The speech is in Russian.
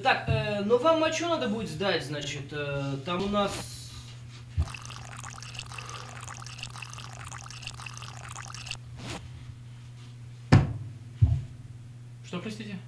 Так, э, ну вам а что надо будет сдать, значит? э, там у нас... Что, простите?